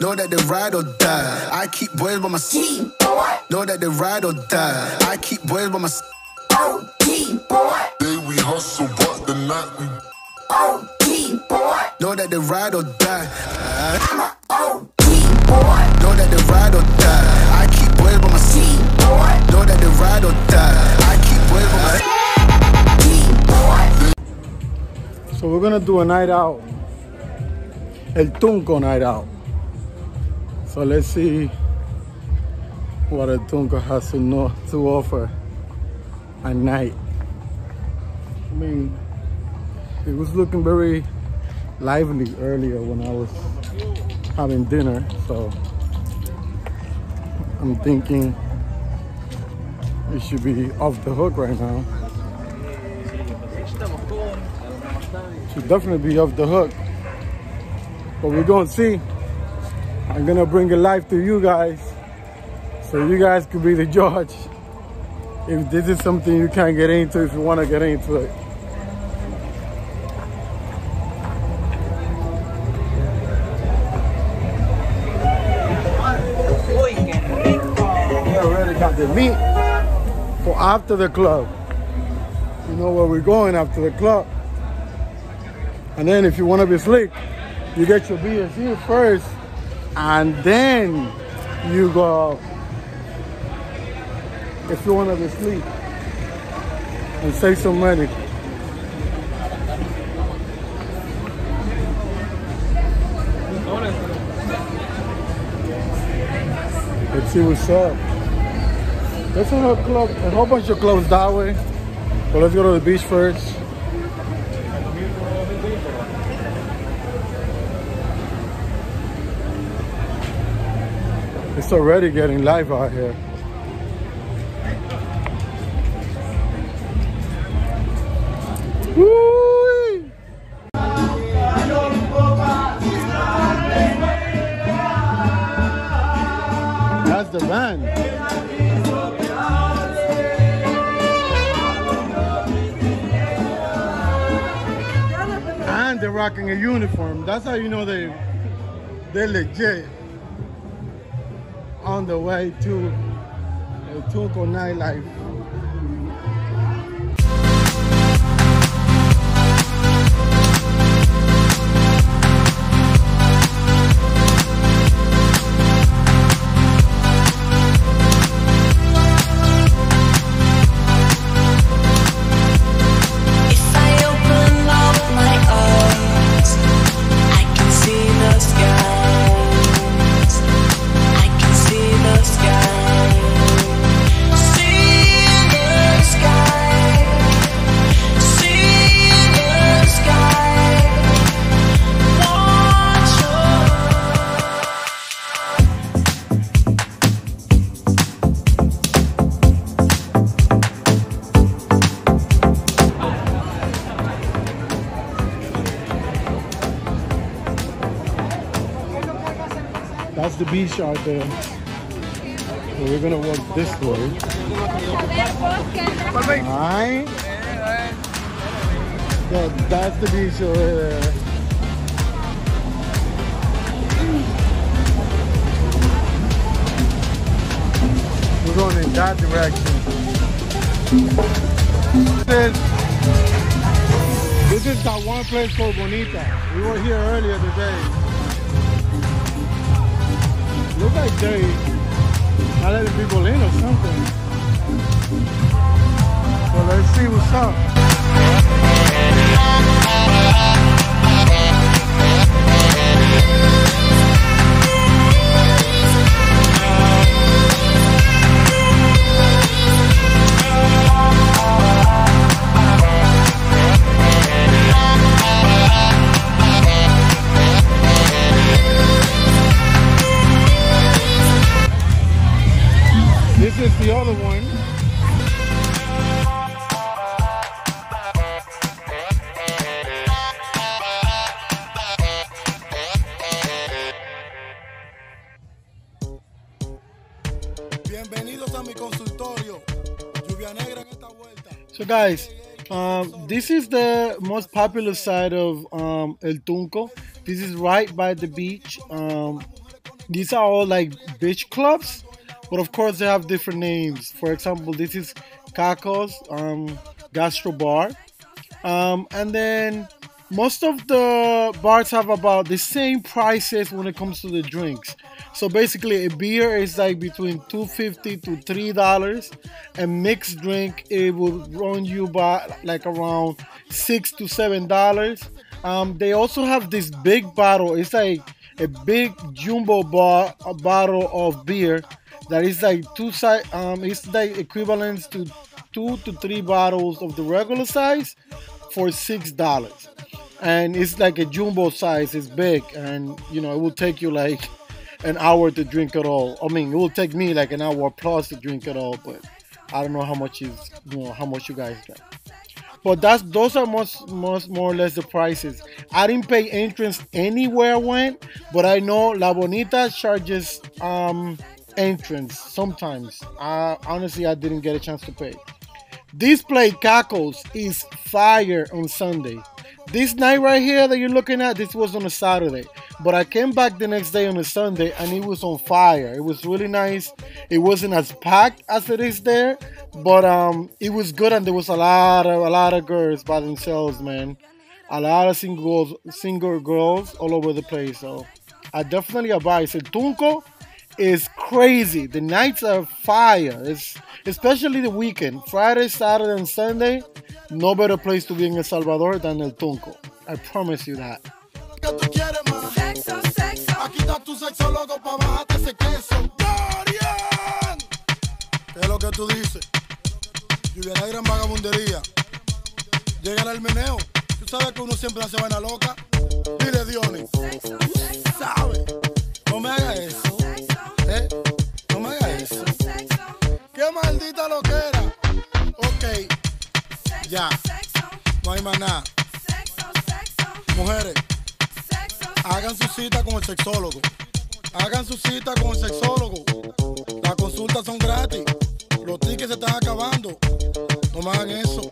Know that they ride or die. I keep boys by my side. Know that they ride or die. I keep boys by my side. O.D. Oh, boy, day we hustle, but the night we oh, Know that they ride or die. I'm a OG oh, Boy. Know that they ride or die. I keep boys by my side. Know that they ride or die. I keep boys by my side. Boy. So we're gonna do a night out. El Tunco night out. So let's see what Tunco has to know to offer at night. I mean, it was looking very lively earlier when I was having dinner, so I'm thinking it should be off the hook right now. Should definitely be off the hook. But we're gonna see. I'm gonna bring it live to you guys. So you guys could be the judge. If this is something you can't get into, if you wanna get into it. We already got the meat for after the club. You know where we're going after the club. And then if you want to be slick, you get your beers here first, and then you go. If you want to slick and save some money. Let's see what's up. There's a whole club, a whole bunch of clubs that way. But let's go to the beach first. It's already getting live out here. Woo! That's the. And they're rocking a uniform. That's how you know they they're legit on the way to uh, Tunco nightlife. Beach out there. So we're gonna walk this way. Alright. That, that's the beach over there. We're going in that direction. This, this is that one place called Bonita. We were here earlier today. Look like they not letting people in or something. So let's see what's up. Guys, um, this is the most popular side of um, El Tunco. This is right by the beach. Um, these are all like beach clubs, but of course they have different names. For example, this is Cacos um, Gastro Bar, um, and then most of the bars have about the same prices when it comes to the drinks. So basically, a beer is like between two fifty to three dollars. A mixed drink it will run you by like around six to seven dollars. Um, they also have this big bottle. It's like a big jumbo bar, a bottle of beer that is like two size. Um, it's like equivalent to two to three bottles of the regular size for six dollars and it's like a jumbo size it's big and you know it will take you like an hour to drink it all. I mean it will take me like an hour plus to drink it all but i don't know how much is you know how much you guys get. But that's those are most most more or less the prices. I didn't pay entrance anywhere I went but i know la bonita charges um entrance sometimes. Uh, honestly i didn't get a chance to pay. This play Cacos is fire on Sunday. This night right here that you're looking at, this was on a Saturday. But I came back the next day on a Sunday and it was on fire. It was really nice. It wasn't as packed as it is there, but um it was good and there was a lot of a lot of girls by themselves, man. A lot of single single girls all over the place. So I definitely advise it. Tunco is crazy. The nights are fire. It's especially the weekend, Friday, Saturday, and Sunday. No better place to be in El Salvador than El Tunco. I promise you that. ¿Qué es lo que tú dices? Lluvia negra en vagabundería. Llega el meneo. Tú sabes que uno siempre hace vaina loca. Dile Dionis. ¿Sabes? No me hagas eso. ¿Eh? No me hagas eso. ¡Qué maldita loquera! Ok. Ya. No hay más nada. Mujeres, hagan su cita con el sexólogo. Hagan su cita con el sexólogo. Las consultas son gratis. Los tickets se están acabando. No me hagan eso.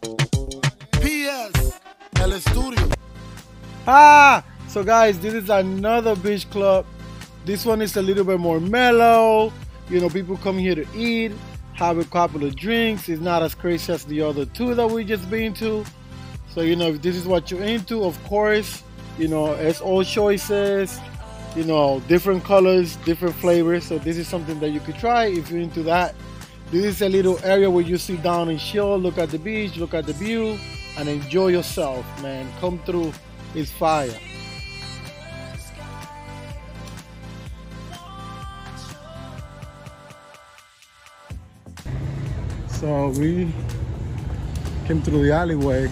P.S. El estudio. Ah! So guys, this is another beach club. This one is a little bit more mellow. You know, people come here to eat, have a couple of drinks. It's not as crazy as the other two that we just been to. So you know, if this is what you're into, of course, you know, it's all choices. You know, different colors, different flavors. So this is something that you could try if you're into that. This is a little area where you sit down and chill, look at the beach, look at the view, and enjoy yourself, man. Come through, it's fire. So we came through the alleyway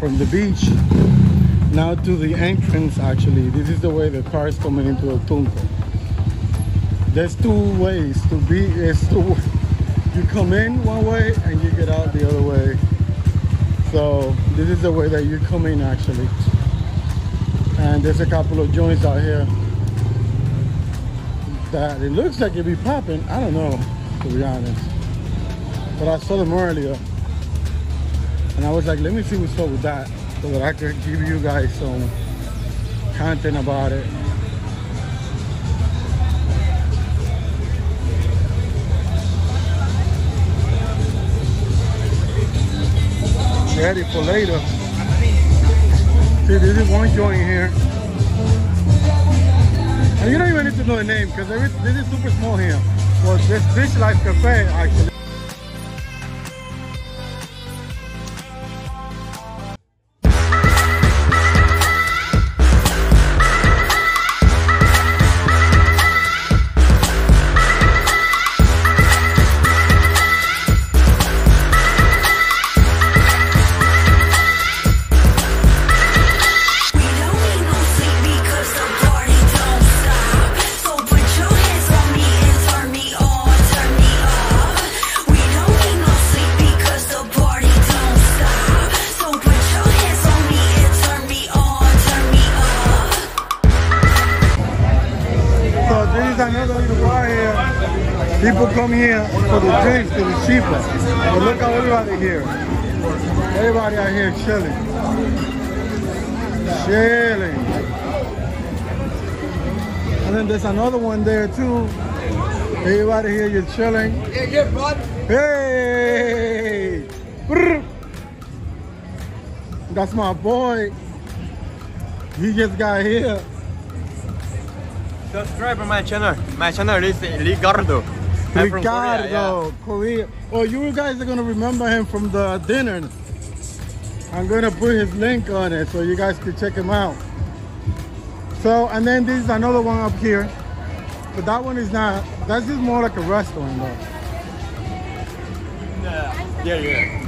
from the beach now to the entrance actually. This is the way the cars coming into El Tunco. There's two ways to be is to you come in one way and you get out the other way. So this is the way that you come in actually. And there's a couple of joints out here that it looks like it be popping. I don't know, to be honest. But I saw them earlier. And I was like, let me see what's up with that so that I could give you guys some content about it. Ready for later. See, this is one joint here. And you don't even need to know the name because this is super small here. Well, this Beach Life Cafe actually. Come here for the drinks because it's cheaper. But look at everybody here. Everybody out here chilling. Chilling. And then there's another one there too. Everybody here, you're chilling. Yeah, yeah, bud. Hey! That's my boy. He just got here. Subscribe to my channel. My channel is Ricardo. I'm from Korea, yeah. Ricardo, Korea. Oh, you guys are gonna remember him from the dinner. I'm gonna put his link on it so you guys can check him out. So, and then this is another one up here. But that one is not, that's just more like a restaurant though. Yeah, yeah. yeah.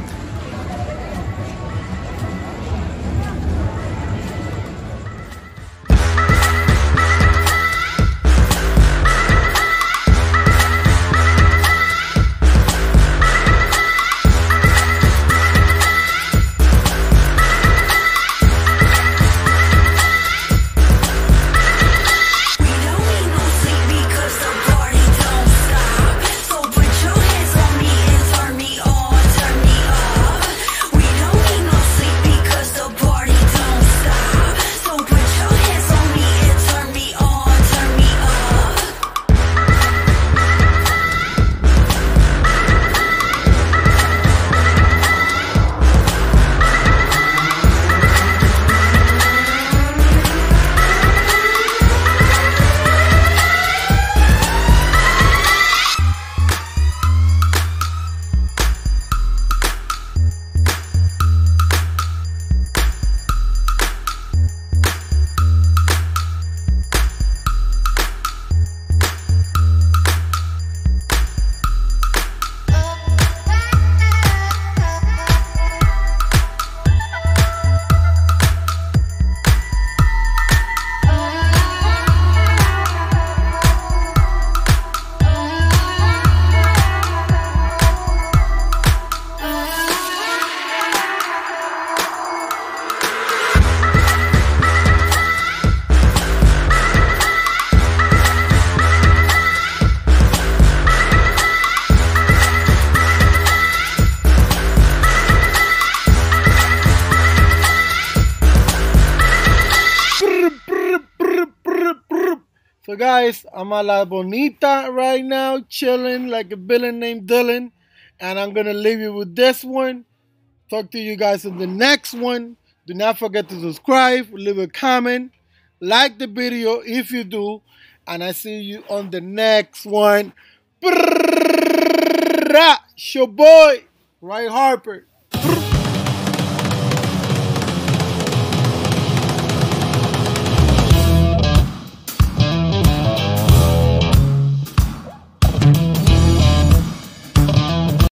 Guys, I'm at La Bonita right now, chilling like a villain named Dylan. And I'm gonna leave you with this one. Talk to you guys in the next one. Do not forget to subscribe, leave a comment, like the video if you do, and I see you on the next one. Brrrra, your boy, Ray Harper.